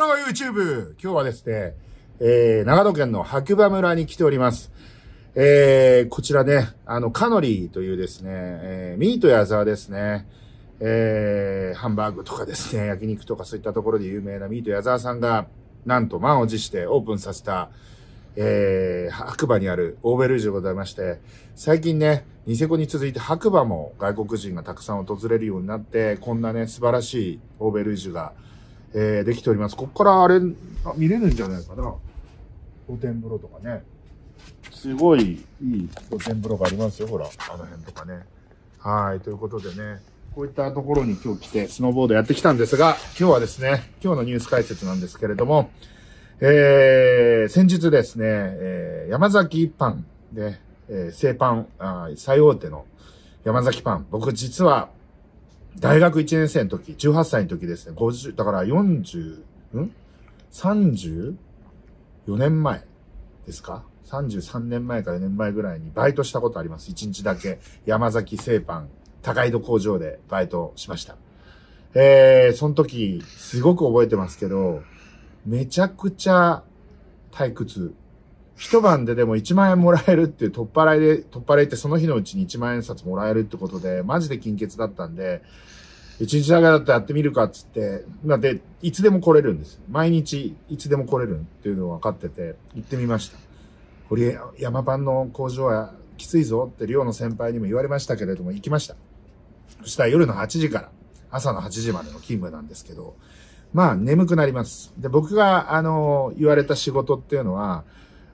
ロー YouTube! 今日はですね、えー、長野県の白馬村に来ております。えー、こちらね、あの、カノリーというですね、えー、ミート矢沢ですね。えー、ハンバーグとかですね、焼肉とかそういったところで有名なミート矢沢さんが、なんと満を持してオープンさせた、えー、白馬にあるオーベルージュでございまして、最近ね、ニセコに続いて白馬も外国人がたくさん訪れるようになって、こんなね、素晴らしいオーベルージュが、えー、できております。ここからあれ、見れるんじゃないかな。露天風呂とかね。すごいいい露天風呂がありますよ、ほら。あの辺とかね。はい、ということでね。こういったところに今日来てスノーボードやってきたんですが、今日はですね、今日のニュース解説なんですけれども、えー、先日ですね、えー、山崎パンで、えー、製パンあ、最大手の山崎パン。僕実は大学1年生の時、18歳の時ですね、50、だから40、ん ?34 年前ですか ?33 年前か4年前ぐらいにバイトしたことあります。1日だけ山崎製パン、高井戸工場でバイトしました。えー、その時、すごく覚えてますけど、めちゃくちゃ退屈。一晩ででも1万円もらえるっていう取っ払いで、取っ払いってその日のうちに1万円札もらえるってことで、マジで金欠だったんで、1日だけだったらやってみるかっつって、なで、いつでも来れるんです。毎日いつでも来れるっていうのを分かってて、行ってみました。これ、山パンの工場はきついぞって寮の先輩にも言われましたけれども、行きました。そしたら夜の8時から朝の8時までの勤務なんですけど、まあ眠くなります。で、僕が、あの、言われた仕事っていうのは、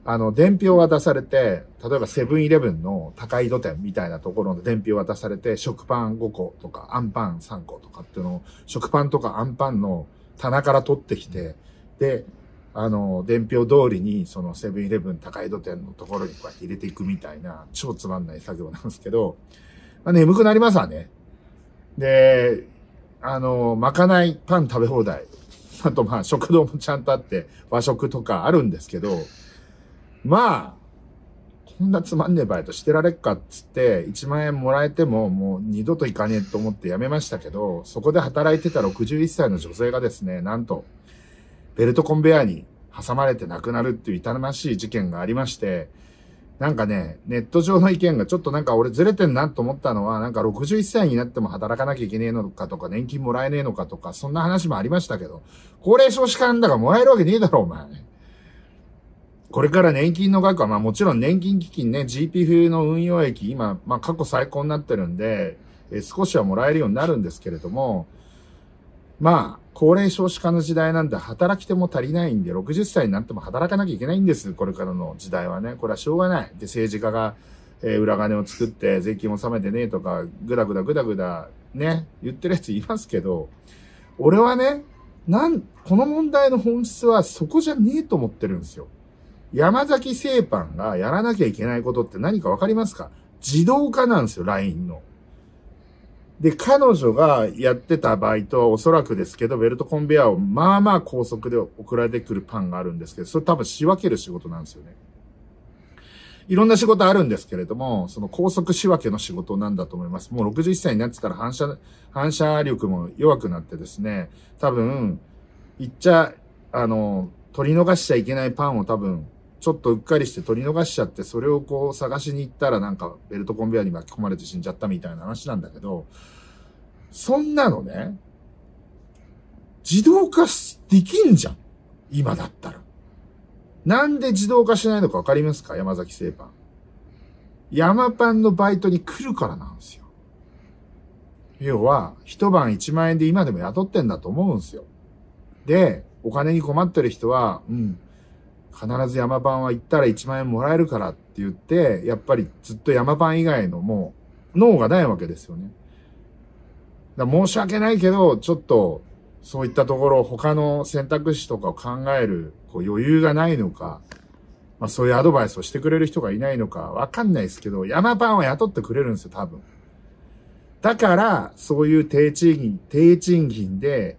あの、伝票を渡されて、例えばセブンイレブンの高井戸店みたいなところの伝票を渡されて、食パン5個とか、アンパン3個とかっていうのを、食パンとかアンパンの棚から取ってきて、で、あの、伝票通りに、そのセブンイレブン高井戸店のところにこうやって入れていくみたいな、超つまんない作業なんですけど、まあ、眠くなりますわね。で、あの、まかないパン食べ放題。あとまあ食堂もちゃんとあって和食とかあるんですけど、まあ、こんなつまんねえバイトしてられっかっつって、1万円もらえてももう二度と行かねえと思って辞めましたけど、そこで働いてた61歳の女性がですね、なんと、ベルトコンベヤーに挟まれて亡くなるっていう痛ましい事件がありまして、なんかね、ネット上の意見がちょっとなんか俺ずれてんなと思ったのは、なんか61歳になっても働かなきゃいけねえのかとか、年金もらえねえのかとか、そんな話もありましたけど、高齢少子化なんだからもらえるわけねえだろ、お前。これから年金の額は、まあもちろん年金基金ね、GP の運用益、今、まあ過去最高になってるんで、え少しはもらえるようになるんですけれども、まあ、高齢少子化の時代なんて働き手も足りないんで、60歳になっても働かなきゃいけないんです。これからの時代はね。これはしょうがない。で、政治家が、え、裏金を作って税金を納めてねとか、ぐだぐだぐだぐだ、ね、言ってるやついますけど、俺はね、なん、この問題の本質はそこじゃねえと思ってるんですよ。山崎製パンがやらなきゃいけないことって何かわかりますか？自動化なんですよ、LINE の。で、彼女がやってたバイトはおそらくですけど、ベルトコンベヤーをまあまあ高速で送られてくるパンがあるんですけど、それ多分仕分ける仕事なんですよね。いろんな仕事あるんですけれども、その高速仕分けの仕事なんだと思います。もう61歳になってたら反射、反射力も弱くなってですね、多分、いっちゃ、あの、取り逃しちゃいけないパンを多分、ちょっとうっかりして取り逃しちゃって、それをこう探しに行ったらなんかベルトコンベヤーに巻き込まれて死んじゃったみたいな話なんだけど、そんなのね、自動化できんじゃん。今だったら。なんで自動化しないのかわかりますか？山崎製パン。山パンのバイトに来るからなんですよ。要は、一晩一万円で今でも雇ってんだと思うんですよ。で、お金に困ってる人は、うん、必ず山パンは行ったら1万円もらえるからって言って、やっぱりずっと山パン以外のもう脳がないわけですよね。だ申し訳ないけど、ちょっとそういったところ他の選択肢とかを考えるこう余裕がないのか、まあそういうアドバイスをしてくれる人がいないのかわかんないですけど、山パンは雇ってくれるんですよ、多分。だから、そういう低賃金、低賃金で、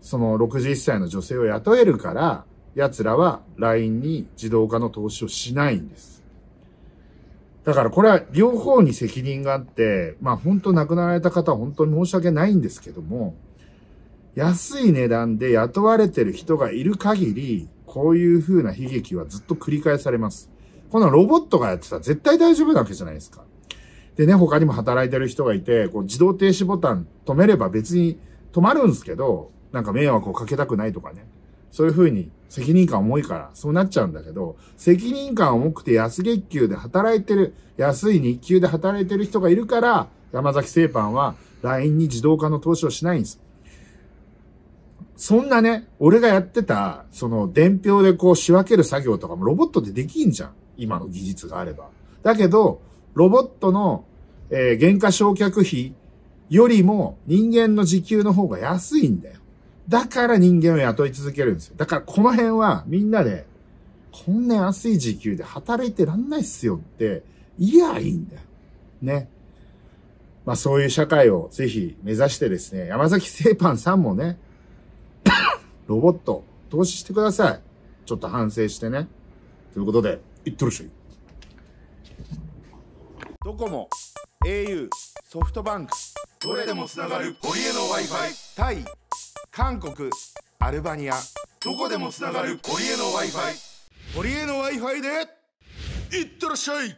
その61歳の女性を雇えるから、奴らは LINE に自動化の投資をしないんです。だからこれは両方に責任があって、まあ本当亡くなられた方は本当に申し訳ないんですけども、安い値段で雇われてる人がいる限り、こういう風な悲劇はずっと繰り返されます。このロボットがやってたら絶対大丈夫なわけじゃないですか。でね、他にも働いてる人がいて、こう自動停止ボタン止めれば別に止まるんですけど、なんか迷惑をかけたくないとかね。そういう風に責任感重いからそうなっちゃうんだけど、責任感重くて安月給で働いてる、安い日給で働いてる人がいるから、山崎製パンは LINE に自動化の投資をしないんです。そんなね、俺がやってた、その伝票でこう仕分ける作業とかもロボットでできんじゃん。今の技術があれば。だけど、ロボットの、えー、原価償却費よりも人間の時給の方が安いんだよ。だから人間を雇い続けるんですよ。だからこの辺はみんなで、こんな安い時給で働いてらんないっすよって、いやいいんだよ。ね。まあそういう社会をぜひ目指してですね、山崎製パンさんもね、ロボット投資してください。ちょっと反省してね。ということで、いってらっしゃい。ドコモ、au、ソフトバンク、どれでもつながるポリエの Wi-Fi。タイ、韓国、アルバニア、どこでもつながるポリエの Wi-Fi。ポリエの Wi-Fi で、いってらっしゃい。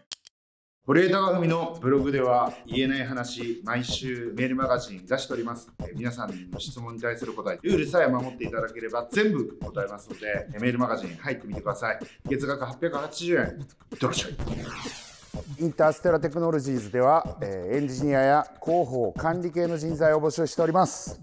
堀江貴文のブログでは言えない話、毎週メールマガジン出しております。え皆さんの質問に対する答え、ルールさえ守っていただければ全部答えますので、メールマガジン入ってみてください。月額880円。いってらっしゃい。インターステラテクノロジーズでは、えエンジニアや広報、管理系の人材を募集しております。